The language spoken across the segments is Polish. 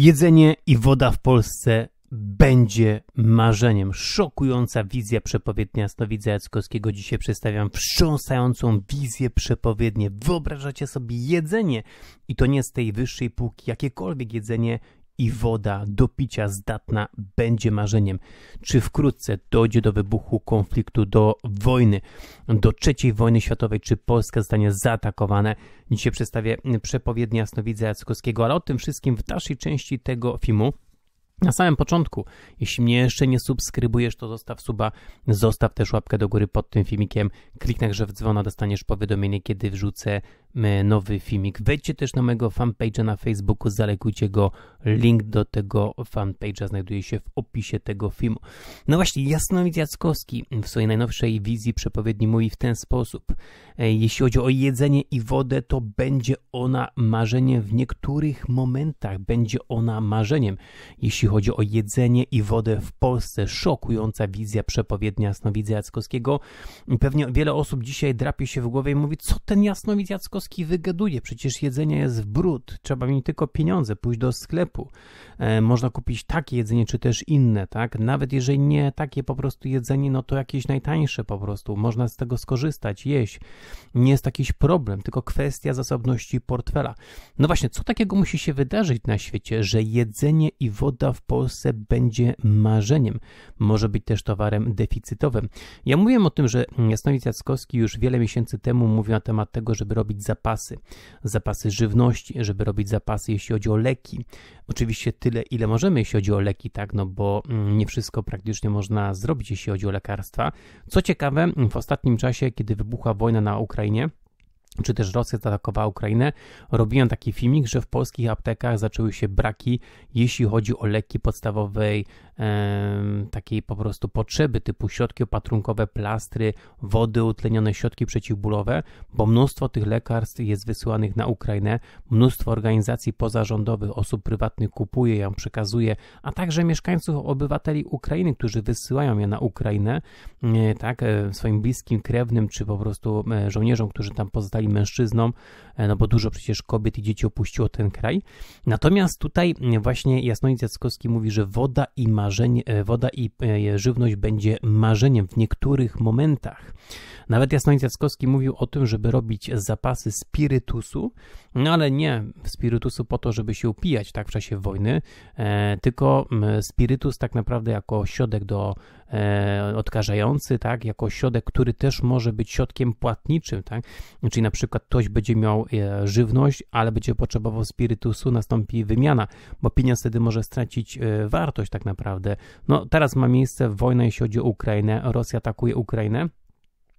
Jedzenie i woda w Polsce będzie marzeniem. Szokująca wizja przepowiednia Jasnowidza Jackowskiego. Dzisiaj przedstawiam wstrząsającą wizję przepowiednię. Wyobrażacie sobie jedzenie i to nie z tej wyższej półki, jakiekolwiek jedzenie i woda do picia zdatna będzie marzeniem. Czy wkrótce dojdzie do wybuchu konfliktu, do wojny, do trzeciej wojny światowej, czy Polska zostanie zaatakowana? Dzisiaj przedstawię przepowiednię Jasnowidza Jackowskiego, ale o tym wszystkim w dalszej części tego filmu. Na samym początku, jeśli mnie jeszcze nie subskrybujesz, to zostaw suba, zostaw też łapkę do góry pod tym filmikiem, kliknij grzew dzwona, dostaniesz powiadomienie, kiedy wrzucę nowy filmik. Wejdźcie też na mojego fanpage'a na Facebooku, zalekujcie go, link do tego fanpage'a znajduje się w opisie tego filmu. No właśnie, Jasnowidz Jackowski w swojej najnowszej wizji przepowiedni mówi w ten sposób. E, jeśli chodzi o jedzenie i wodę, to będzie ona marzeniem w niektórych momentach, będzie ona marzeniem. Jeśli chodzi o jedzenie i wodę w Polsce. Szokująca wizja przepowiednia Jasnowidza Jackowskiego. Pewnie wiele osób dzisiaj drapie się w głowie i mówi, co ten Jasnowidz Jackowski wygaduje? Przecież jedzenie jest w brud, trzeba mieć tylko pieniądze, pójść do sklepu. E, można kupić takie jedzenie, czy też inne, tak? Nawet jeżeli nie takie po prostu jedzenie, no to jakieś najtańsze po prostu. Można z tego skorzystać, jeść. Nie jest jakiś problem, tylko kwestia zasobności portfela. No właśnie, co takiego musi się wydarzyć na świecie, że jedzenie i woda w Polsce będzie marzeniem, może być też towarem deficytowym. Ja mówiłem o tym, że Jasnowic Jackowski już wiele miesięcy temu mówił na temat tego, żeby robić zapasy, zapasy żywności, żeby robić zapasy, jeśli chodzi o leki. Oczywiście tyle, ile możemy, jeśli chodzi o leki, tak, no bo mm, nie wszystko praktycznie można zrobić, jeśli chodzi o lekarstwa. Co ciekawe, w ostatnim czasie, kiedy wybuchła wojna na Ukrainie, czy też Rosja zaatakowała Ukrainę, robiłem taki filmik, że w polskich aptekach zaczęły się braki, jeśli chodzi o leki podstawowej, e, takiej po prostu potrzeby, typu środki opatrunkowe, plastry, wody utlenione, środki przeciwbólowe, bo mnóstwo tych lekarstw jest wysyłanych na Ukrainę, mnóstwo organizacji pozarządowych, osób prywatnych kupuje ją, przekazuje, a także mieszkańców, obywateli Ukrainy, którzy wysyłają je na Ukrainę, e, tak, e, swoim bliskim, krewnym, czy po prostu e, żołnierzom, którzy tam pozostali mężczyznom, e, no bo dużo przecież kobiet i dzieci opuściło ten kraj. Natomiast tutaj właśnie Jasnowic Jackowski mówi, że woda i marzenie, woda i e, żywność będzie marzeniem w niektórych momentach. Nawet Jasnowic Jackowski mówił o tym, żeby robić zapasy spirytusu, no ale nie spirytusu po to, żeby się upijać tak w czasie wojny, e, tylko spirytus tak naprawdę jako środek do odkażający, tak, jako środek, który też może być środkiem płatniczym, tak, czyli na przykład ktoś będzie miał e, żywność, ale będzie potrzebował spirytusu, nastąpi wymiana, bo pieniądz wtedy może stracić e, wartość tak naprawdę. No teraz ma miejsce wojna, jeśli chodzi o Ukrainę, Rosja atakuje Ukrainę,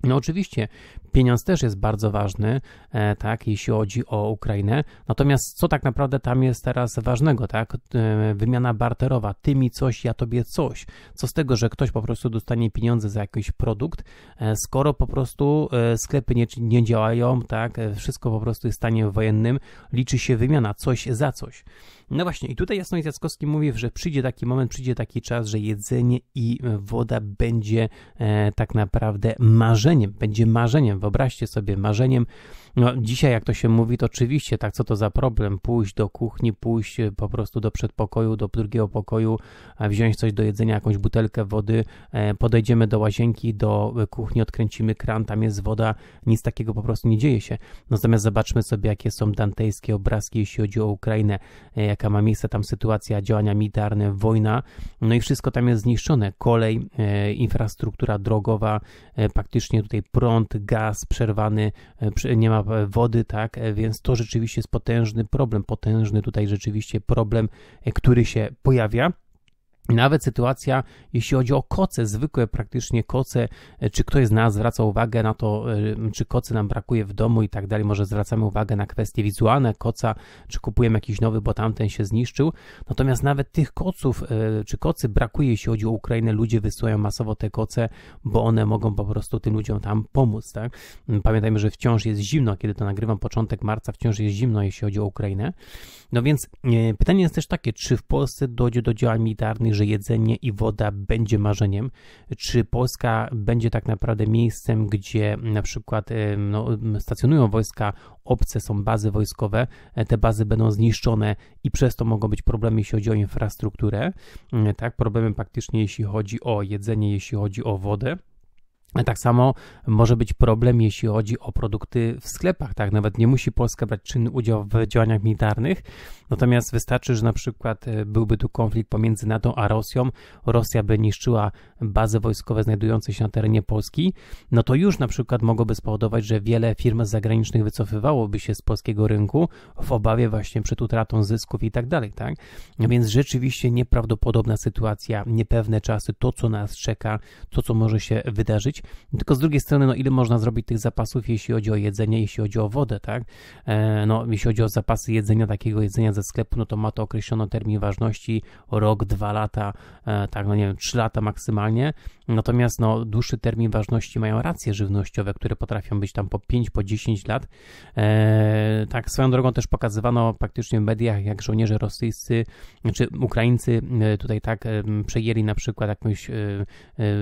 no oczywiście pieniądz też jest bardzo ważny, e, tak, jeśli chodzi o Ukrainę. Natomiast co tak naprawdę tam jest teraz ważnego, tak? E, wymiana barterowa, ty mi coś, ja tobie coś. Co z tego, że ktoś po prostu dostanie pieniądze za jakiś produkt, e, skoro po prostu sklepy nie, nie działają, tak? Wszystko po prostu jest w stanie wojennym, liczy się wymiana, coś za coś. No właśnie, i tutaj Jasnowic Jackowski mówi, że przyjdzie taki moment, przyjdzie taki czas, że jedzenie i woda będzie e, tak naprawdę marzeniem, będzie marzeniem. Wyobraźcie sobie, marzeniem no, dzisiaj, jak to się mówi, to oczywiście, tak, co to za problem? Pójść do kuchni, pójść e, po prostu do przedpokoju, do drugiego pokoju, wziąć coś do jedzenia, jakąś butelkę wody, e, podejdziemy do łazienki, do e, kuchni, odkręcimy kran, tam jest woda, nic takiego po prostu nie dzieje się. Natomiast zobaczmy sobie, jakie są dantejskie obrazki, jeśli chodzi o Ukrainę, jaka ma miejsce tam sytuacja, działania militarne, wojna, no i wszystko tam jest zniszczone. Kolej, infrastruktura drogowa, praktycznie tutaj prąd, gaz przerwany, nie ma wody, tak, e, więc to rzeczywiście jest potężny problem, potężny tutaj rzeczywiście problem, e, który się pojawia. Nawet sytuacja, jeśli chodzi o koce, zwykłe praktycznie koce, e, czy ktoś z nas zwraca uwagę na to, e, czy kocy nam brakuje w domu i tak dalej, może zwracamy uwagę na kwestie wizualne koca, czy kupujemy jakiś nowy, bo tamten się zniszczył. Natomiast nawet tych koców, e, czy kocy brakuje, jeśli chodzi o Ukrainę, ludzie wysyłają masowo te koce, bo one mogą po prostu tym ludziom tam pomóc, tak? Pamiętajmy, że wciąż jest zimno, kiedy to nagrywam, początek marca, wciąż jest zimno, jeśli chodzi o Ukrainę. No więc pytanie jest też takie, czy w Polsce dojdzie do działań militarnych, że jedzenie i woda będzie marzeniem? Czy Polska będzie tak naprawdę miejscem, gdzie na przykład no, stacjonują wojska obce, są bazy wojskowe, e, te bazy będą zniszczone i przez to mogą być problemy, jeśli chodzi o infrastrukturę, tak, problemy praktycznie jeśli chodzi o jedzenie, jeśli chodzi o wodę. Tak samo może być problem, jeśli chodzi o produkty w sklepach, tak? Nawet nie musi Polska brać czynny udział w działaniach militarnych, natomiast wystarczy, że na przykład e, byłby tu konflikt pomiędzy NATO a Rosją, Rosja by niszczyła bazy wojskowe znajdujące się na terenie Polski, no to już na przykład mogłoby spowodować, że wiele firm zagranicznych wycofywałoby się z polskiego rynku w obawie właśnie przed utratą zysków i tak dalej, tak? Więc rzeczywiście nieprawdopodobna sytuacja, niepewne czasy, to co nas czeka, to co może się wydarzyć, tylko z drugiej strony, no ile można zrobić tych zapasów, jeśli chodzi o jedzenie, jeśli chodzi o wodę, tak? E, no, jeśli chodzi o zapasy jedzenia, takiego jedzenia ze sklepu, no to ma to określono termin ważności, rok, dwa lata, e, tak, no nie wiem, trzy lata maksymalnie, natomiast no, dłuższy termin ważności mają racje żywnościowe, które potrafią być tam po 5, po 10 lat. E, tak, swoją drogą też pokazywano praktycznie w mediach, jak żołnierze rosyjscy, czy Ukraińcy tutaj tak przejęli na przykład jakąś,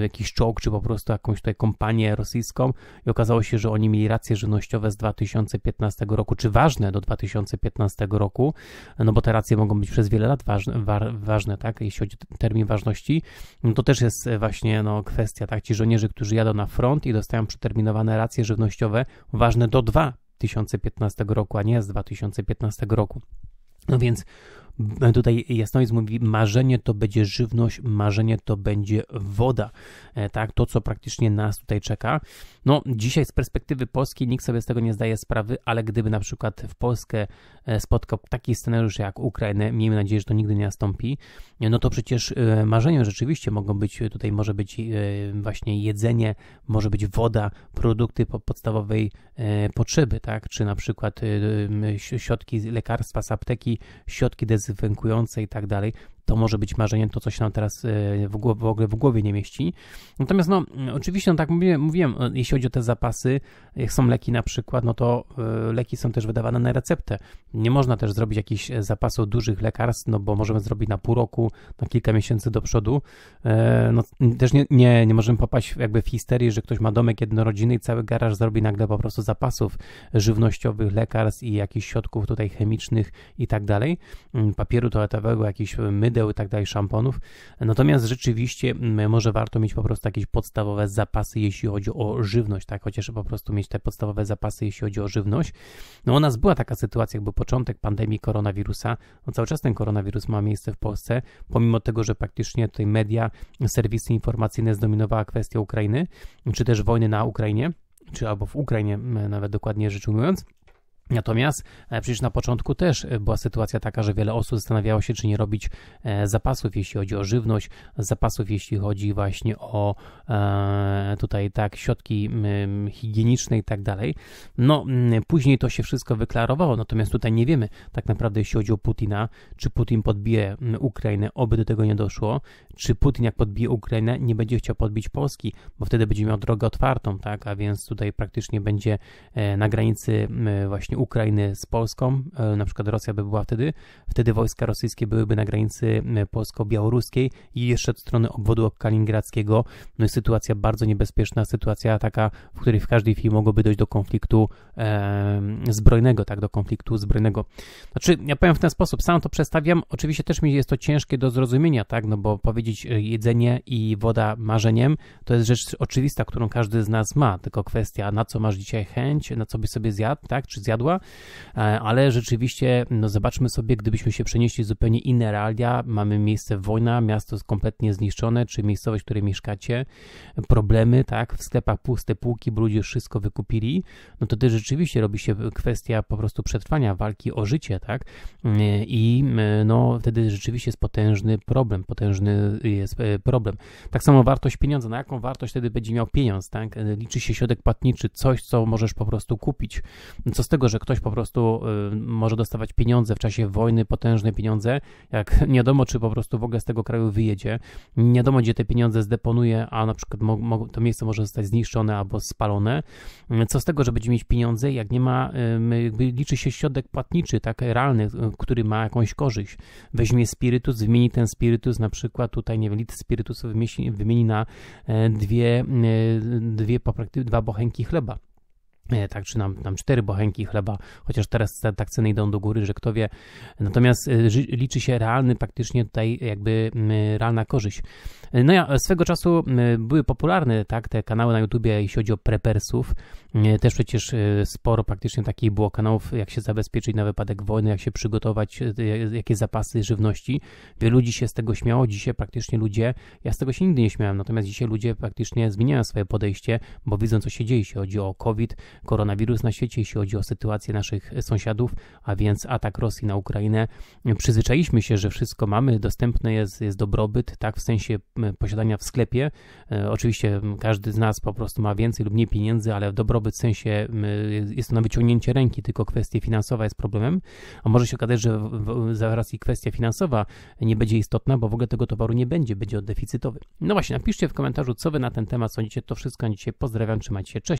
jakiś czołg, czy po prostu jakąś tutaj kompanię rosyjską i okazało się, że oni mieli racje żywnościowe z 2015 roku, czy ważne do 2015 roku, no bo te racje mogą być przez wiele lat ważne, wa, ważne tak, jeśli chodzi o termin ważności, no to też jest właśnie no, kwestia, tak, ci żołnierze, którzy jadą na front i dostają przeterminowane racje żywnościowe ważne do 2015 roku, a nie z 2015 roku. No więc Tutaj Jasnowic mówi, marzenie to będzie żywność, marzenie to będzie woda, e, tak, to co praktycznie nas tutaj czeka. No, dzisiaj z perspektywy polskiej nikt sobie z tego nie zdaje sprawy, ale gdyby na przykład w Polskę e, spotkał taki scenariusz jak Ukrainę, miejmy nadzieję, że to nigdy nie nastąpi, no to przecież e, marzeniem rzeczywiście mogą być, tutaj może być właśnie jedzenie, może być woda, produkty podstawowej potrzeby, tak, czy na przykład środki lekarstwa z apteki, środki dezynfekujące i tak dalej, to może być marzeniem, to co się nam teraz e, w, w ogóle w głowie nie mieści. Natomiast no, oczywiście, no tak mówiłem, mówiłem, jeśli chodzi o te zapasy, jak są leki na przykład, no to e, leki są też wydawane na receptę. Nie można też zrobić jakichś zapasów dużych lekarstw, no bo możemy zrobić na pół roku, na kilka miesięcy do przodu. E, no, też nie, nie, nie możemy popaść jakby w histerię, że ktoś ma domek jednorodzinny i cały garaż zrobi nagle po prostu zapasów żywnościowych, lekarstw i jakichś środków tutaj chemicznych i tak dalej, mm, papieru toaletowego, jakichś mydeł, mydeł i tak dalej, szamponów. Natomiast rzeczywiście może warto mieć po prostu jakieś podstawowe zapasy, jeśli chodzi o żywność, tak? Chociaż po prostu mieć te podstawowe zapasy, jeśli chodzi o żywność. No u nas była taka sytuacja, jak był początek pandemii koronawirusa. No cały czas ten koronawirus ma miejsce w Polsce, pomimo tego, że praktycznie tutaj media, serwisy informacyjne zdominowała kwestia Ukrainy, czy też wojny na Ukrainie, czy albo w Ukrainie, nawet dokładnie rzecz ujmując. Natomiast e, przecież na początku też e, była sytuacja taka, że wiele osób zastanawiało się, czy nie robić e, zapasów, jeśli chodzi o żywność, zapasów, jeśli chodzi właśnie o tutaj tak środki higieniczne i tak dalej. No, później to się wszystko wyklarowało, natomiast tutaj nie wiemy tak naprawdę, jeśli chodzi o Putina, czy Putin podbije Ukrainę, oby do tego nie doszło, czy Putin jak podbije Ukrainę, nie będzie chciał podbić Polski, bo wtedy będzie miał drogę otwartą, tak, a więc tutaj praktycznie będzie na granicy właśnie Ukrainy z Polską, e, na przykład Rosja by była wtedy, wtedy wojska rosyjskie byłyby na granicy polsko-białoruskiej i jeszcze od strony obwodu kaliningradzkiego. No i sytuacja bardzo niebezpieczna, sytuacja taka, w której w każdej chwili mogłoby dojść do konfliktu e, zbrojnego, tak, do konfliktu zbrojnego. Znaczy, ja powiem w ten sposób, sam to przedstawiam, oczywiście też mi jest to ciężkie do zrozumienia, tak, no bo powiedzieć e, jedzenie i woda marzeniem, to jest rzecz oczywista, którą każdy z nas ma, tylko kwestia, na co masz dzisiaj chęć, na co byś sobie zjadł, tak, czy zjadła, E, ale rzeczywiście, no zobaczmy sobie, gdybyśmy się przenieśli zupełnie inne realia, mamy miejsce wojna, miasto jest kompletnie zniszczone, czy miejscowość, w której mieszkacie, problemy, tak, w sklepach puste półki, bo ludzie wszystko wykupili, no to też rzeczywiście robi się kwestia po prostu przetrwania, walki o życie, tak, e, i e, no wtedy rzeczywiście jest potężny problem, potężny jest problem. Tak samo wartość pieniądza, na jaką wartość wtedy będzie miał pieniądz, tak, liczy się środek płatniczy, coś, co możesz po prostu kupić. Co z tego, że że ktoś po prostu y, może dostawać pieniądze w czasie wojny, potężne pieniądze, jak nie wiadomo, czy po prostu w ogóle z tego kraju wyjedzie, nie wiadomo, gdzie te pieniądze zdeponuje, a na przykład to miejsce może zostać zniszczone albo spalone. Co z tego, że będzie mieć pieniądze, jak nie ma, y, liczy się środek płatniczy, tak, realny, y, który ma jakąś korzyść. Weźmie spirytus, wymieni ten spirytus, na przykład tutaj, nie wiem, litr spirytusu wymieni, wymieni na e, dwie, e, dwie, dwa bochenki chleba tak, czy nam, nam cztery bochenki chleba, chociaż teraz tak ceny idą do góry, że kto wie. Natomiast liczy się realny, praktycznie tutaj jakby realna korzyść. No ja swego czasu były popularne tak, te kanały na YouTubie, jeśli chodzi o prepersów. Też przecież sporo praktycznie takich było kanałów, jak się zabezpieczyć na wypadek wojny, jak się przygotować, jakie zapasy żywności. Wielu ludzi się z tego śmiało, dzisiaj praktycznie ludzie, ja z tego się nigdy nie śmiałem, natomiast dzisiaj ludzie praktycznie zmieniają swoje podejście, bo widzą co się dzieje, jeśli chodzi o COVID, koronawirus na świecie, jeśli chodzi o sytuację naszych sąsiadów, a więc atak Rosji na Ukrainę. Przyzwyczailiśmy się, że wszystko mamy, dostępne jest, jest dobrobyt, tak, w sensie posiadania w sklepie. E, oczywiście każdy z nas po prostu ma więcej lub mniej pieniędzy, ale dobrobyt w sensie jest to na wyciągnięcie ręki, tylko kwestia finansowa jest problemem, a może się okazać, że zaraz i kwestia finansowa nie będzie istotna, bo w ogóle tego towaru nie będzie, będzie deficytowy. No właśnie, napiszcie w komentarzu, co wy na ten temat sądzicie, to wszystko, a dzisiaj pozdrawiam, trzymajcie się, cześć.